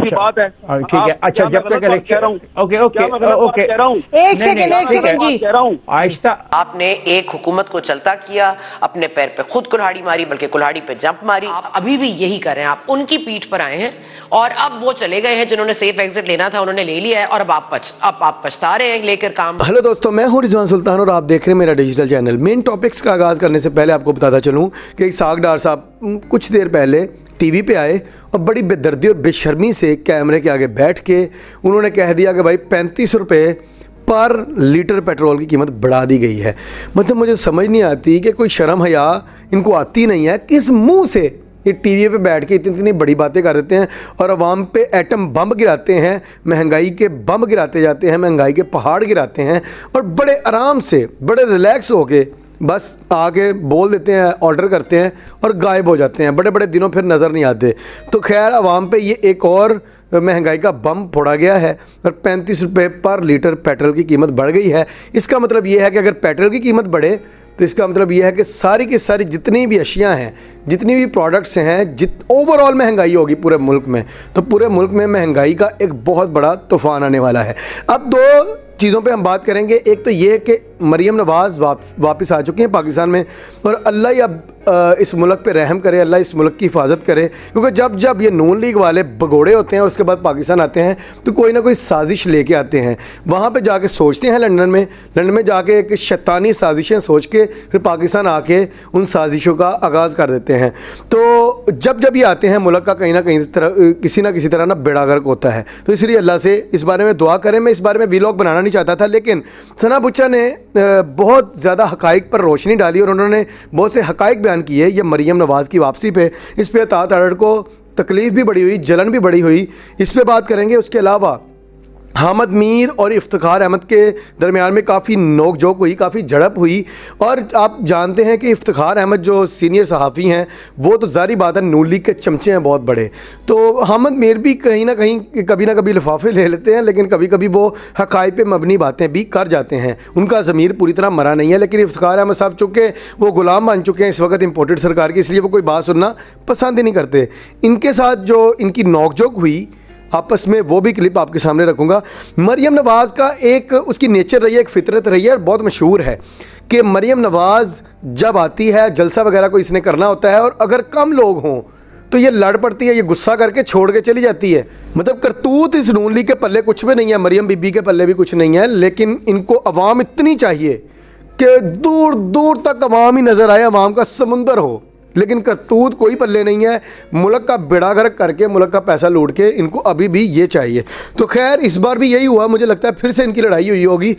अच्छा, बात है। हाँ, ठीक है। अच्छा जब तक इलेक्शन हूँ? ओके ओके क्या मैं गलत बात ओके? एक सेकंड एक सेकंड जी। कह रहा हूँ। आहिस्ता। आपने एक हुकूमत को चलता किया अपने पैर पे खुद कुल्हाड़ी मारी बल्कि कुल्हाड़ी पे जंप मारी। आप अभी भी यही कर रहे हैं। आप उनकी पीठ पर आए हैं और अब वो चले गए हैं जिन्होंने सेफ़ एग्जिट लेना था उन्होंने ले लिया है और अब आप पछ अब आप पछता रहे हैं लेकर काम। हेलो दोस्तों मैं हूँ रिजवान सुल्तान और आप देख रहे हैं मेरा डिजिटल चैनल मेन टॉपिक्स का आगाज़ करने से पहले आपको बताता चलूँ कि एक साग डार साहब कुछ देर पहले टीवी पे आए और बड़ी बेदर्दी और बेशर्मी से कैमरे के आगे बैठ के उन्होंने कह दिया कि भाई पैंतीस रुपये पर लीटर पेट्रोल की कीमत बढ़ा दी गई है। मतलब मुझे समझ नहीं आती कि कोई शर्म हया इनको आती नहीं है। किस मुँह से ये टीवी पे बैठ के इतनी इतनी बड़ी बातें कर देते हैं और आवाम पे एटम बम गिराते हैं, महँगाई के बम गिराते जाते हैं, महँगाई के पहाड़ गिराते हैं और बड़े आराम से, बड़े रिलैक्स होके बस आके बोल देते हैं ऑर्डर करते हैं और गायब हो जाते हैं। बड़े बड़े दिनों फिर नज़र नहीं आते। तो खैर, आवाम पे ये एक और महँगाई का बम फोड़ा गया है और पैंतीस रुपये पर लीटर पेट्रोल की कीमत बढ़ गई है। इसका मतलब ये है कि अगर पेट्रोल की कीमत बढ़े तो इसका मतलब ये है कि सारी की सारी जितनी भी अशियाँ हैं, जितनी भी प्रोडक्ट्स हैं, जित ओवरऑल महँगाई होगी पूरे मुल्क में तो पूरे मुल्क में महँगाई का एक बहुत बड़ा तूफ़ान आने वाला है। अब दो चीज़ों पे हम बात करेंगे। एक तो ये कि मरीम नवाज़ वाप, वापस आ चुकी हैं पाकिस्तान में और अल्लाह ही अब इस मुल्क पे रहम करे अल्लाह इस मुल्क की हिफाजत करे क्योंकि जब जब ये नून लीग वाले भगोड़े होते हैं और उसके बाद पाकिस्तान आते हैं तो कोई ना कोई साजिश लेके आते हैं। वहाँ पे जाके सोचते हैं लंदन में लंदन में जाके एक शैतानी साजिशें सोच के फिर पाकिस्तान आके उन साजिशों का आगाज़ कर देते हैं। तो जब जब ये आते हैं मुल्क का कहीं ना कहीं तरह किसी ना किसी तरह ना बेड़ा गर्क होता है। तो इसलिए अल्लाह से इस बारे में दुआ करें। मैं इस बारे में वीलॉग बनाना नहीं चाहता था लेकिन सना बुच्चा ने बहुत ज़्यादा हकाइक पर रोशनी डाली और उन्होंने बहुत से हकाइक बयान किए। यह मरीम नवाज़ की वापसी पे। इस पर अतात अरड़ को तकलीफ़ भी बड़ी हुई, जलन भी बड़ी हुई। इस पर बात करेंगे। उसके अलावा हामद मीर और इफ्तार अहमद के दरमियान में काफ़ी नोक झोंक हुई, काफ़ी झड़प हुई। और आप जानते हैं कि इफ्तार अहमद जो सीनियर सहाफ़ी हैं, वो तो जारी बात है नून लीग के चमचे हैं बहुत बड़े। तो हामद मीर भी कहीं ना कहीं कभी ना कभी लिफाफे ले लेते हैं, लेकिन कभी कभी वो हकाई पे मबनी बातें भी कर जाते हैं। उनका ज़मीर पूरी तरह मरा नहीं है, लेकिन इफ्तार अहमद साहब, चूँकि वो गुलाम बन चुके हैं इस वक्त इम्पोर्टेड सरकार की, इसलिए वो कोई बात सुनना पसंद ही नहीं करते। इनके साथ जो इनकी नोक झोंक हुई आपस में वो भी क्लिप आपके सामने रखूँगा। मरियम नवाज़ का एक, उसकी नेचर रही है, एक फितरत रही है और बहुत मशहूर है कि मरियम नवाज़ जब आती है, जलसा वगैरह को इसने करना होता है और अगर कम लोग हों तो ये लड़ पड़ती है, ये गुस्सा करके छोड़ के चली जाती है। मतलब करतूत इस नून लीग के पल्ले कुछ भी नहीं है, मरियम बीबी के पल्ले भी कुछ नहीं है, लेकिन इनको अवाम इतनी चाहिए कि दूर दूर तक अवाम ही नज़र आए, अवाम का समुंदर हो। लेकिन करतूत कोई पल्ले नहीं है। मुल्क का बेड़ा गर्क करके, मुल्क का पैसा लूट के इनको अभी भी ये चाहिए। तो खैर, इस बार भी यही हुआ। मुझे लगता है फिर से इनकी लड़ाई हुई होगी,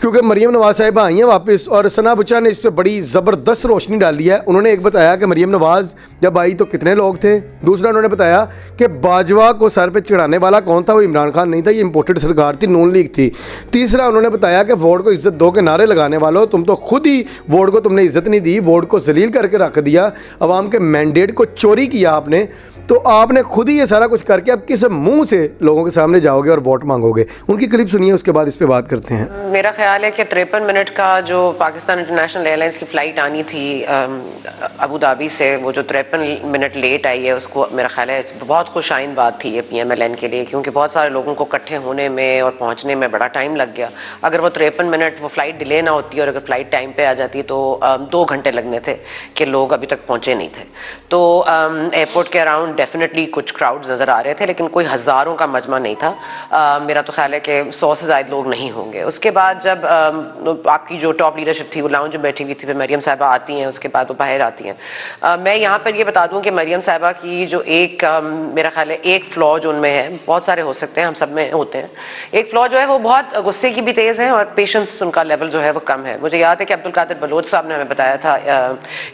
क्योंकि मरीम नवाज़ साहिबा आई हैं वापस और सना बुचा ने इस पर बड़ी ज़बरदस्त रोशनी डाली है। उन्होंने एक बताया कि मरीम नवाज़ जब आई तो कितने लोग थे? दूसरा उन्होंने बताया कि बाजवा को सर पर चढ़ाने वाला कौन था? वो इमरान खान नहीं था, ये इम्पोर्टेड सरकार थी, नून लीग थी। तीसरा उन्होंने बताया कि वोट को इज़्ज़त दो के नारे लगाने वालों तुम तो खुद ही वोट को तुमने इज़्ज़त नहीं दी, वोट को जलील करके रख दिया। अवाम के मैंडेट को चोरी किया आपने तो आपने खुद ही ये सारा कुछ करके अब किस मुँह से लोगों के सामने जाओगे और वोट मांगोगे? उनकी क्लिप सुनिए, उसके बाद इस पर बात करते हैं। मेरा ख्याल है कि तिरपन मिनट का जो पाकिस्तान इंटरनेशनल एयरलाइंस की फ़्लाइट आनी थी अबू धाबी से, वो जो तिरपन मिनट लेट आई है, उसको मेरा ख्याल है, बहुत खुश आइन बात थी ये पी एम एल एन के लिए, क्योंकि बहुत सारे लोगों को इकट्ठे होने में और पहुँचने में बड़ा टाइम लग गया। अगर वो तिरपन मिनट वो फ़्लाइट डिले ना होती और अगर फ़्लाइट टाइम पर आ जाती तो दो घंटे लगने थे कि लोग अभी तक पहुँचे नहीं थे। तो एयरपोर्ट के अराउंड डेफिनेटली कुछ क्राउड्स नज़र आ रहे थे लेकिन कोई हज़ारों का मजमा नहीं था। अ, मेरा तो ख्याल है कि सौ से ज़ायद लोग नहीं होंगे। उसके बाद जब अम, आपकी जो टॉप लीडरशिप थी वो लाउंज में बैठी हुई थी फिर मरियम साहिबा आती हैं उसके बाद वो बाहर आती हैं। मैं यहाँ पर ये बता दूँ कि मरियम साहिबा की जो एक अम, मेरा ख्याल है एक फ्लॉ जो उनमें है बहुत सारे हो सकते हैं हम सब में होते हैं। एक फ्लॉ जो है वो बहुत गुस्से की भी तेज़ है और पेशेंस उनका लेवल जो है वो कम है। मुझे याद है कि अब्दुल कादिर बलोच साहब ने हमें बताया था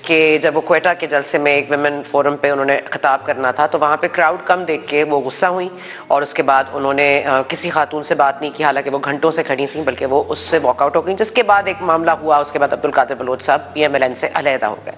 कि जब वो कोयटा के जलसे में एक वेमेन फोरम पर उन्होंने खिताब करना था तो वहाँ पे क्राउड कम देख के वो गुस्सा हुई और उसके बाद उन्होंने किसी खातून से बात नहीं की। हालाँकि वो घंटों से खड़ी थी, बल्कि वो उससे वॉकआउट हो गई, जिसके बाद एक मामला हुआ। उसके बाद अब्दुल कादिर बलोच साहब पी एम एल एन से अलहदा हो गए।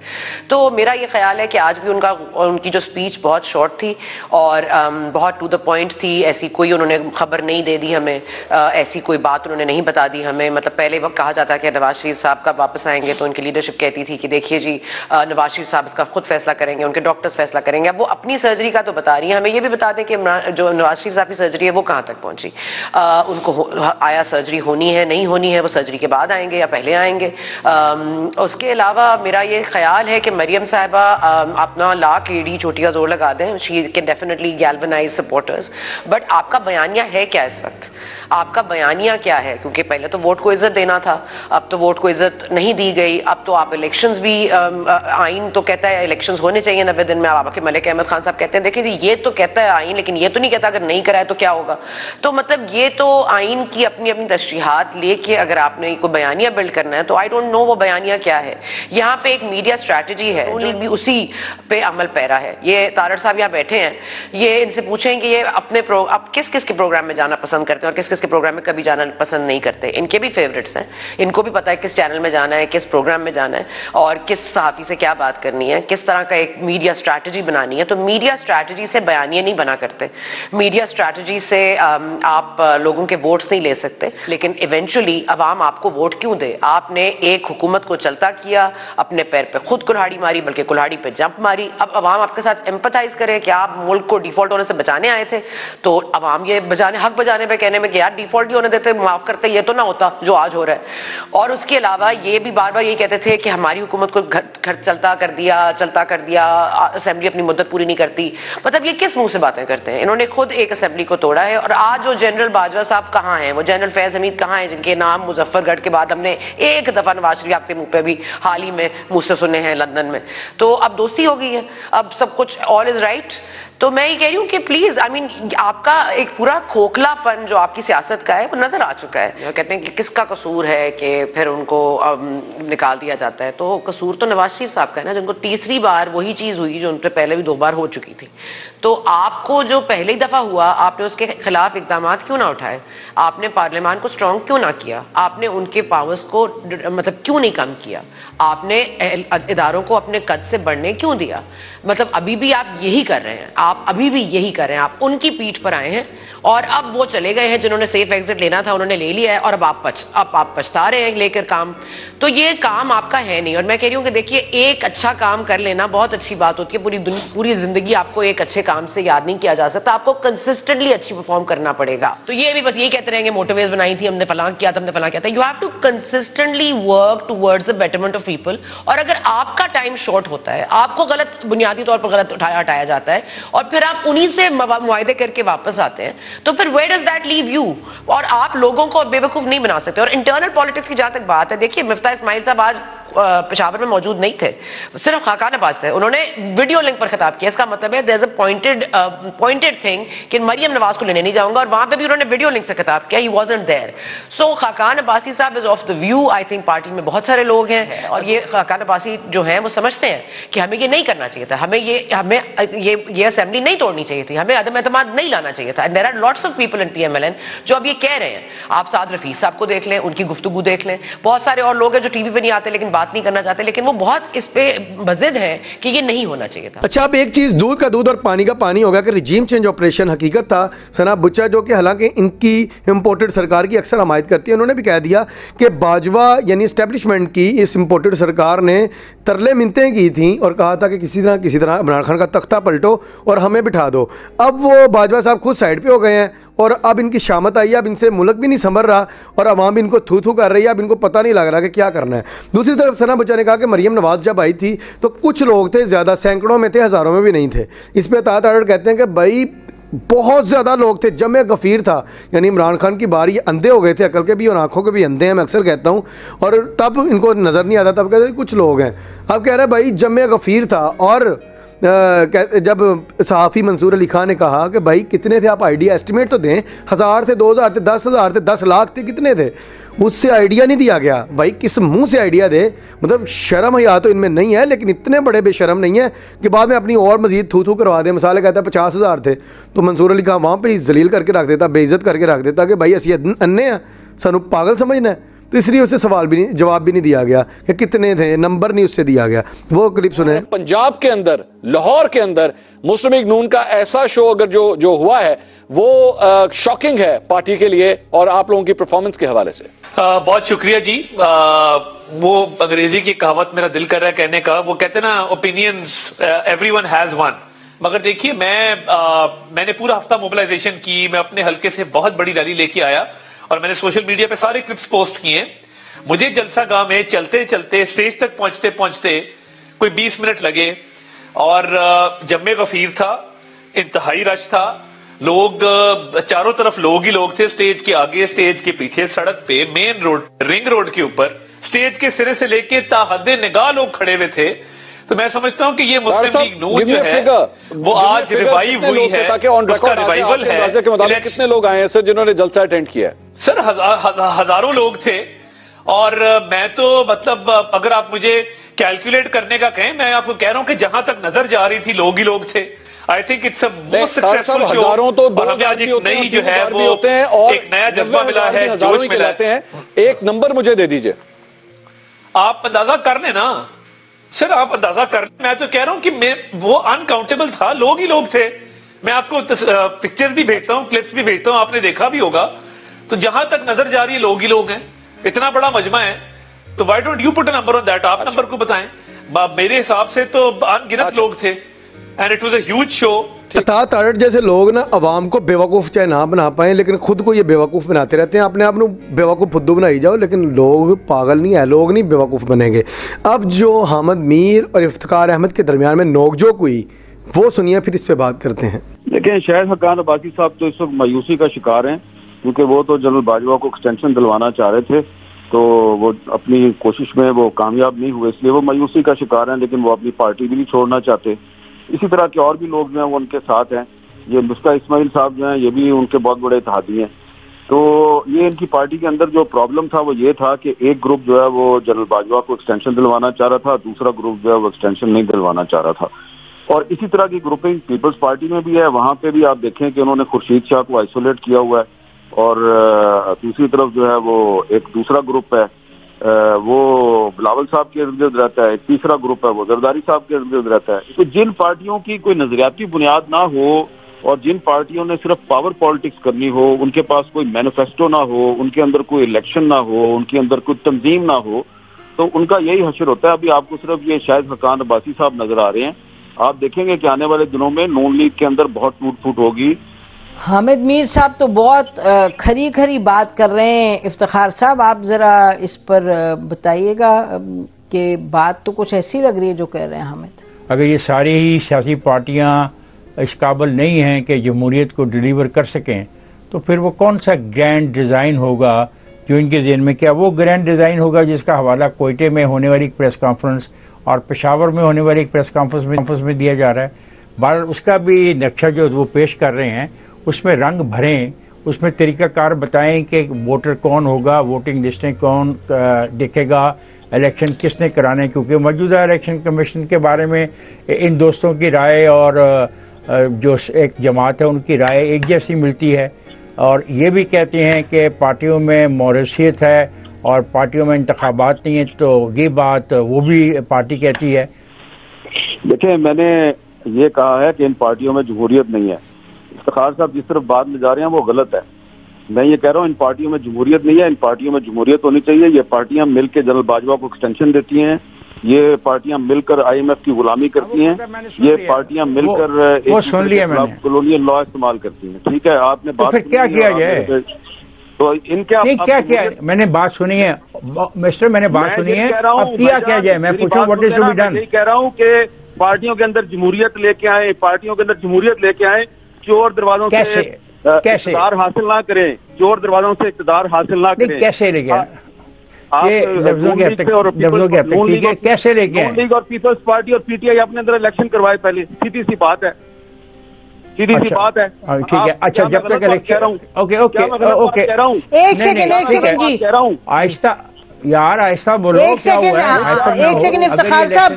तो मेरा ये ख्याल है कि आज भी उनका, उनकी जो स्पीच बहुत शॉर्ट थी और बहुत टू द पॉइंट थी। ऐसी कोई उन्होंने खबर नहीं दे दी हमें ऐसी कोई बात उन्होंने नहीं बता दी हमें। मतलब पहले वक्त कहा जाता है कि नवाज़ शरीफ साहब कब वापस आएँगे तो उनकी लीडरशिप कहती थी कि देखिए जी नवाज़ शरीफ साहब इसका खुद फैसला करेंगे, उनके डॉक्टर्स फैसला करेंगे। अब वो अपनी सर्जरी का तो बता रही हैं। हमें ये भी बता दें कि जो नवाज़ शरीफ साहब की सर्जरी है वो कहाँ तक पहुँची? उनको आया सर्जरी होनी है नहीं होनी है वो सर्जरी के बाद आएँगे या पहले आएँगे। आ, उसके अलावा मेरा ये ख्याल है कि मरियम साहबा अपना लाख एडी चोटियाँ ज़ोर लगा दें। She can definitely galvanise supporters but आपका बयानिया है क्या इस वक्त? आपका बयानिया क्या है? क्योंकि पहले तो वोट को इज़्ज़त देना था अब तो वोट को इज़्ज़त नहीं दी गई। अब तो आप इलेक्शंस भी आइन तो कहता है इलेक्शंस होने चाहिए नब्बे दिन में। आपके मलिक अहमद खान साहब कहते हैं देखिए जी ये तो कहता है आइन लेकिन ये तो नहीं कहता अगर नहीं कराए तो क्या होगा? तो मतलब ये तो आइन की अपनी अपनी तशरीहत लेके अगर आपने कोई बयानिया बिल्ड करना है तो आई डोंट नो वो बयानिया क्या है। यहाँ पे एक मीडिया स्ट्रैटेजी है जो भी उसी पे अमल पैरा है। ये तारड़ साहब यहाँ बैठे हैं ये इनसे पूछें कि ये अपने अब किस किस के प्रोग्राम में जाना पसंद करते हैं और किस किस के प्रोग्राम में कभी जाना पसंद नहीं करते? इनके भी फेवरेट्स हैं। इनको भी पता है किस चैनल में जाना है किस प्रोग्राम में जाना है और किस सहाफ़ी से क्या बात करनी है किस तरह का एक मीडिया स्ट्रैटेजी बनानी है। तो मीडिया स्ट्रैटेजी से बयानिए नहीं बना करते। मीडिया स्ट्रैटेजी से आप लोगों के वोट्स नहीं ले सकते। लेकिन इवेंचुअली अवाम आपको वोट क्यों दे? आपने एक हुकूमत को चलता किया, अपने पैर पे खुद कुल्हाड़ी मारी, बल्कि कुल्हाड़ी पे जंप मारी। अब अवाम आपके साथ एम्पथाइज करे कि आप मुल्क को डिफ़ॉल्ट होने से बचाने आए थे। तो अवाम ये बजाने, हक बजाने पे कहने में कि यार डिफ़ॉल्ट ही होने देते, माफ़ करते, ये तो ना होता जो आज हो रहा है। और उसके अलावा ये भी बार बार ये कहते थे कि हमारी हुकूमत को घर चलता कर दिया, चलता कर दिया असेंबली अपनी मुद्दत पूरी नहीं करती। मतलब ये किस मुँह से बातें करते हैं? इन्होंने खुद एक असेंबली को तोड़ा है और आज जो जनरल बाजवा साहब कहाँ हैं? वो जनरल फैज हमीद कहाँ हैं, जिनके नाम मुजफ्फरगढ़ के बाद हमने एक दफ़ा नवाज़ शरीफ आपके मुँह पर भी हाल ही में मुझसे सुने हैं लंदन में। तो अब दोस्ती हो गई है। अब सब कुछ ऑल इज़ राइट तो मैं ये कह रही हूँ कि please I I mean mean, आपका एक पूरा खोखलापन जो आपकी सियासत का है वो नज़र आ चुका है। कहते हैं कि किसका कसूर है कि फिर उनको निकाल दिया जाता है? तो कसूर तो नवाज़ शरीफ साहब का है ना जिनको तीसरी बार वही चीज़ हुई जो उन पर पहले भी दो बार हो चुकी थी। तो आपको जो पहली दफ़ा हुआ आपने उसके खिलाफ इकदाम क्यों ना उठाए? आपने पार्लियामान को स्ट्रॉन्ग क्यों ना किया? आपने उनके पावर्स को मतलब क्यों नहीं कम किया? आपने इदारों को अपने कद से बढ़ने क्यों दिया? मतलब अभी भी आप यही कर रहे हैं। आप अभी भी यही कर रहे हैं। आप उनकी पीठ पर आए हैं और अब वो चले गए हैं जिन्होंने सेफ़ एग्जिट लेना था, उन्होंने ले लिया है और अब आप पछ, अब आप पछता रहे हैं लेकर काम। तो ये काम आपका है नहीं। और मैं कह रही हूँ कि देखिए, एक अच्छा काम कर लेना बहुत अच्छी बात होती है। पूरी पूरी ज़िंदगी आपको एक अच्छे काम से याद नहीं किया जा सकता। आपको कंसिस्टेंटली अच्छी परफॉर्म करना पड़ेगा। तो ये भी बस ये कहते रहेंगे मोटरवेज बनाई थी, हमने फलां किया था हमने फलां किया था। You have to consistently work towards the betterment of people और अगर आपका टाइम शॉर्ट होता है, आपको गलत, बुनियादी तौर पर गलत उठाया हटाया जाता है, और फिर आप उन्हीं से मुआदे करके वापस आते हैं तो फिर where does that leave you और आप लोगों को बेवकूफ़ नहीं बना सकते। और इंटरनल पॉलिटिक्स की जहाँ तक बात है, देखिए, मिफ्ता इस्माइल साहब आज पेशावर में मौजूद नहीं थे। सिर्फ़ खाकान अब्बास थे। उन्होंने वीडियो लिंक पर खिताब किया। इसका मतलब है there a pointed pointed thing कि मरियम नवाज़ को लेने नहीं जाऊँगा और वहाँ पे भी उन्होंने वीडियो लिंक से खिताब किया। He wasn't there so Khaqan Abbasi sahab is of the view I think party में बहुत सारे लोग हैं और ये खाकान अब्बासी जो हैं, वो समझते हैं कि हमें ये नहीं करना चाहिए था। हमें ये हमें ये ये असेंबली नहीं तोड़नी चाहिए थी। हमें अदम एतमाद नहीं लाना चाहिए था। And there are lots of people in P M L N जो अब ये कह रहे हैं। आप साद रफीक साहब को देख लें, उनकी गुफ्तु देख लें। बहुत सारे और लोग हैं जो टीवी पर नहीं आते, लेकिन बात नहीं करना चाहते, लेकिन वो बहुत इस पे मजिद है कि ये नहीं होना चाहिए था। अच्छा अब एक चीज़, दूध का दूध और पानी का पानी होगा कि रिजीम चेंज ऑपरेशन हकीकत था। सना बुच्चा, जो कि हालाँकि इनकी इम्पोर्टेड सरकार की अक्सर हमायत करती है, उन्होंने भी कह दिया कि बाजवा, यानी इस्टेब्लिशमेंट की इस इम्पोर्टेड सरकार ने तरले मिनतें की थी और कहा था कि किसी तरह किसी तरह इमरान खान का तख्ता पलटो और हमें बिठा दो। अब वो बाजवा साहब खुद साइड पर हो गए हैं। और अब इनकी शामत आई है। अब इनसे मुल्क भी नहीं संभल रहा और अवाम भी इनको थू थू कर रही है। अब इनको पता नहीं लग रहा कि क्या करना है। दूसरी तरफ़ सना बच्चा ने कहा कि मरीम नवाज़ जब आई थी तो कुछ लोग थे, ज़्यादा सैकड़ों में थे, हज़ारों में भी नहीं थे। इस पर तात आर्डर कहते हैं कि भाई, बहुत ज़्यादा लोग थे। जमे गफ़ीर था, यानी इमरान खान की बारी अंधे हो गए थे, अकल के भी और आँखों के भी अंधे हैं, मैं अक्सर कहता हूँ। और तब इनको नज़र नहीं आता, तब कहते कुछ लोग हैं। अब कह रहे हैं, भाई, जमे गफ़ीर था और जब सहाफ़ी मंसूर अली खान ने कहा कि भाई, कितने थे आप आइडिया एस्टिमेट तो दें? हज़ार थे, दो हज़ार थे, दस हज़ार थे, दस लाख थे, कितने थे? उससे आइडिया नहीं दिया गया। भाई, किस मुँह से आइडिया दे? मतलब शर्म या तो इनमें नहीं है, लेकिन इतने बड़े बेशरम नहीं है कि बाद में अपनी और मजीद थू थू करवा दें। मिसाल कहता है पचास हज़ार थे। तो मंसूर अली खान वहाँ पर ही जलील करके रख देता, बेइज्जत करके रख देता कि भाई असी अन्ने हैं, सानू पागल समझना है। तो इसलिए उसे सवाल भी नहीं जवाब भी नहीं दिया गया कि कितने थे नंबर नहीं उससे दिया गया। वो क्लिप सुने। पंजाब के अंदर लाहौर के अंदर मुस्लिम लीग नून का ऐसा शो अगर जो जो हुआ है वो शॉकिंग है पार्टी के लिए और आप लोगों की परफॉर्मेंस के हवाले से। आ, बहुत शुक्रिया जी। आ, वो अंग्रेज़ी की कहावत मेरा दिल कर रहा है कहने का वो कहते ना ओपिनियंस एवरीवन हैज़ वन मगर देखिए मैं आ, मैंने पूरा हफ़्ता मोबिलाइजेशन की मैं अपने हल्के से बहुत बड़ी रैली लेके आया। और मैंने सोशल मीडिया पे सारे क्लिप्स पोस्ट किए मुझे जलसा गाँव में चलते चलते, स्टेज तक पहुँचते पहुँचते कोई 20 मिनट लगे और जम्मे गफीर था, इंतहाई रश था, लोग चारों तरफ़ लोग ही लोग थे, स्टेज के आगे, स्टेज के पीछे, सड़क पे, मेन रोड, रिंग रोड के ऊपर, स्टेज के सिरे से लेके ताहदे निगाह लोग खड़े हुए थे। तो मैं समझता हूँ कि ये मुस्लिम लीग नून जो है वो आज रिवाइव हुई है ताकि ऑन रिकॉर्ड रिवाइवल है। के मुताबिक कितने लोग आए हैं सर जिन्होंने जलसा अटेंड किया है? सर हज़ारों लोग थे। और मैं तो मतलब अगर आप मुझे कैलकुलेट करने का कहें मैं आपको कह रहा हूँ कि जहाँ तक नज़र जा रही थी लोग ही लोग थे। I think it's most successful show हज़ारों तो हमें आज एक नई जो है वो होते हैं और एक नया जज्बा मिला है जोश मिला है। एक नंबर मुझे दे दीजिए। आप अंदाज़ा कर लेना। सर आप अंदाज़ा कर मैं तो कह रहा हूँ कि मैं वो अनकाउंटेबल था लोग ही लोग थे। मैं आपको पिक्चर भी भेजता हूँ क्लिप्स भी भेजता हूँ आपने देखा भी होगा। तो जहाँ तक नज़र जा रही है लोग ही लोग हैं। इतना बड़ा मजमा है। तो why don't you put number on that आप नंबर अच्छा। को बताएँ। मेरे हिसाब से तो अनगिनत अच्छा। लोग थे। And it was a huge show Tarar जैसे लोग ना आवाम को बेवकूफ़ चाहे ना बना पाए, लेकिन खुद को ये बेवकूफ़ बनाते रहते हैं। अपने आप में बेवकूफ़ फुद्दू बनाई जाओ, लेकिन लोग पागल नहीं है, लोग नहीं बेवकूफ़ बनेंगे। अब जो हामद मीर और इफ्तार अहमद के दरमियान में नोकझोंक हुई, वो सुनिए, फिर इस पर बात करते हैं। लेकिन शायद हकान अब्बासी साहब तो इस वक्त मायूसी का शिकार हैं, क्योंकि वो तो जनरल बाजवा को एक्सटेंशन दिलवाना चाह रहे थे तो वो अपनी कोशिश में वो कामयाब नहीं हुए, इसलिए वो मायूसी का शिकार हैं, लेकिन वो अपनी पार्टी भी नहीं छोड़ना चाहते। इसी तरह के और भी लोग जो हैं, वो उनके साथ हैं। ये मुस्का इसमाइल साहब जो हैं, ये भी उनके बहुत बड़े इतिहादी हैं। तो ये इनकी पार्टी के अंदर जो प्रॉब्लम था, वो ये था कि एक ग्रुप जो है, वो जनरल बाजवा को एक्सटेंशन दिलवाना चाह रहा था, दूसरा ग्रुप जो है, वो एक्सटेंशन नहीं दिलवाना चाह रहा था। और इसी तरह की ग्रुपिंग पीपल्स पार्टी में भी है। वहाँ पे भी आप देखें कि उन्होंने खुर्शीद शाह को आइसोलेट किया हुआ है। और दूसरी तरफ़ जो है, वो एक दूसरा ग्रुप है। वो बिलावल साहब के इर्द गिर्द रहता है, तीसरा ग्रुप है वो, जरदारी साहब के इर्द गिर्द रहता है। तो जिन पार्टियों की कोई नजरियाती बुनियाद ना हो और जिन पार्टियों ने सिर्फ़ पावर पॉलिटिक्स करनी हो, उनके पास कोई मैनिफेस्टो ना हो, उनके अंदर कोई इलेक्शन ना हो, उनके अंदर कोई तंजीम ना हो तो उनका यही हशर होता है। अभी आपको सिर्फ़ ये शायद हकान अब्बासी साहब नज़र आ रहे हैं। आप देखेंगे कि आने वाले दिनों में नून लीग के अंदर बहुत टूट फूट होगी। हामिद मीर साहब तो बहुत खरी खरी बात कर रहे हैं। इफ्तार साहब, आप ज़रा इस पर बताइएगा कि बात तो कुछ ऐसी लग रही है जो कह रहे हैं हामिद। अगर ये सारी ही सियासी पार्टियाँ इस काबिल नहीं हैं कि जमहूरीत को डिलीवर कर सकें तो फिर वो कौन सा ग्रैंड डिज़ाइन होगा जो इनके जहन में क्या वो ग्रैंड डिज़ाइन होगा जिसका हवाला कोयटे में होने वाली प्रेस कॉन्फ्रेंस और पेशावर में होने वाली एक प्रेस कॉन्फ्रेंस में में दिया जा रहा है? बार उसका भी नक्शा जो वो पेश कर रहे हैं उसमें रंग भरें, उसमें तरीक़ाकार बताएँ कि वोटर कौन होगा, वोटिंग लिस्टें कौन देखेगा, इलेक्शन किसने कराने, क्योंकि मौजूदा इलेक्शन कमीशन के बारे में इन दोस्तों की राय और जो एक जमात है, उनकी राय एक जैसी मिलती है। और ये भी कहते हैं कि पार्टियों में मौरसियत है और पार्टियों में इंतबात नहीं है तो ये बात वो भी पार्टी कहती है। देखिए, मैंने ये कहा है कि इन पार्टियों में जमहूरियत नहीं है। इफ्तार साहब जिस तरफ़ बात ले जा रहे हैं वो गलत है। मैं ये कह रहा हूँ इन पार्टियों में जमहूरियत नहीं है इन पार्टियों में जमहूरियत होनी चाहिए। ये पार्टियाँ मिलकर जनरल बाजवा को एक्सटेंशन देती हैं। ये पार्टियाँ मिलकर आईएमएफ की गुलामी करती हैं। ये पार्टियाँ मिलकर कॉलोनियल लॉ इस्तेमाल करती हैं। ठीक है आपने तो बात फिर क्या किया जाए? तो इनके नहीं क्या क्या मैंने बात सुनी है। मिस्टर मैंने बात सुनी है। अब किया क्या जाए? मैं पूछूँ what is to be done कह रहा हूँ कि पार्टियों के अंदर जमहूरियत लेके आए पार्टियों के अंदर जमहूरियत लेके आए। चोर दरवाजों कैसे? कैसे? इकतदार हासिल ना करें। चोर दरवाजों से इकतदार हासिल ना करें। कैसे लेके कैसे लेके लीग और पीपल्स पार्टी और पीटीआई अपने अंदर इलेक्शन करवाए पहले। सीधी सी बात है। सीधी सी अच्छा। बात है। ठीक है। अच्छा जब तक इलेक्शन ओके ओके ओके। एक सेकंड एक सेकंड जी। कह रहा हूँ। आहिस्ता यार ऐसा बोलो एक सेकंड एक सेकंड इफ्तार साहब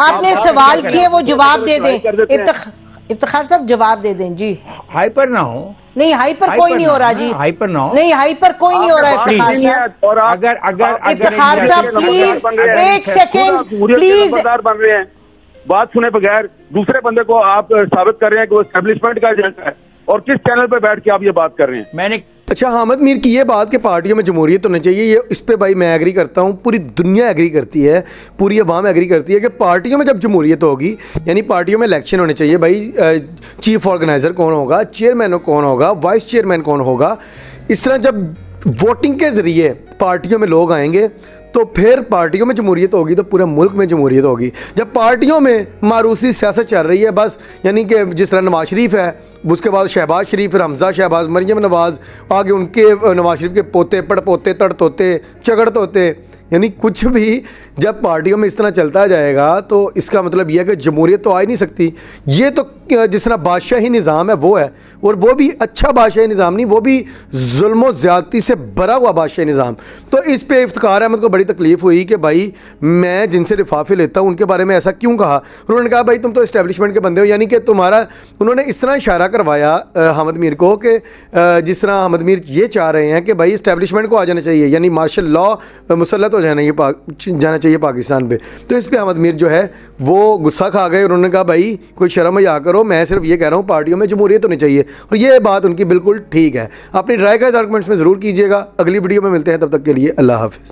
आपने सवाल किए वो जवाब दे दें। इफ्तार साहब जवाब दे दें जी। हाइपर ना हो। नहीं हाइपर कोई नहीं हो रहा जी। हाइपर ना हो। नहीं हाइपर कोई नहीं हो रहा इफ्तार साहब। अगर अगर इफ्तार साहब प्लीज़ एक सेकेंड प्लीज़। बन रहे हैं। बात सुने बगैर दूसरे बंदे को आप साबित कर रहे हैं कि वो स्टेब्लिशमेंट का एजेंट है। और किस चैनल पर बैठ के आप ये बात कर रहे हैं? मैंने अच्छा हामद मीर, की ये बात कि पार्टियों में जमहूरियत होनी चाहिए, ये इस पर भाई मैं एग्री करता हूँ, पूरी दुनिया एग्री करती है, पूरी अवाम एग्री करती है कि पार्टियों में जब जमहूरियत होगी, यानी पार्टियों में इलेक्शन होने चाहिए, भाई चीफ ऑर्गेनाइज़र कौन होगा चेयरमैन कौन होगा वाइस चेयरमैन कौन होगा, इस तरह जब वोटिंग के ज़रिए पार्टियों में लोग आएँगे तो फिर पार्टियों में जमहूरियत होगी तो पूरे मुल्क में जमहूरियत होगी। जब पार्टियों में मारूसी सियासत चल रही है, बस यानी कि जिस तरह नवाज़ शरीफ है, उसके बाद शहबाज शरीफ फिर हमजा शहबाज, मरियम नवाज़, आगे उनके, नवाज़ शरीफ के पोते, पड़पोते तड़ तोते चगड़ तोते यानी कुछ भी जब पार्टियों में इस तरह चलता जाएगा तो इसका मतलब यह है कि जमहूरियत तो आ ही नहीं सकती। ये तो जिस तरह बादशाही निज़ाम है, वो है। और वो भी अच्छा बादशाही निज़ाम नहीं, वो भी जुल्म ज़्यादती से भरा हुआ बादशाही निज़ाम। तो इस पे इफ्तार अहमद को बड़ी तकलीफ़ हुई कि भाई मैं जिनसे लिफाफे लेता हूँ, उनके बारे में ऐसा क्यों कहा? उन्होंने कहा, भाई तुम तो इस्टेब्लिशमेंट के बंदे हो, यानी कि तुम्हारा उन्होंने इस तरह इशारा करवाया हमद मीर को कि जिस तरह हमद मीर ये चाह रहे हैं कि भाई इस्टेबलिशमेंट को आ जाना चाहिए, यानी मार्शल लॉ मुसलत हो जाना ये जाना चाहिए पाकिस्तान पर तो इस पर अहमद मीर जो है, वो गुस्सा खा गए उन्होंने कहा, भाई कोई शर्म या करो, मैं सिर्फ़ ये कह रहा हूँ, पार्टियों में जमहूरियत होनी चाहिए। और ये बात उनकी बिल्कुल ठीक है। अपनी ड्राई का आर्गूमेंट्स में ज़रूर कीजिएगा। अगली वीडियो में मिलते हैं, तब तक के लिए अल्लाह हाफिज़।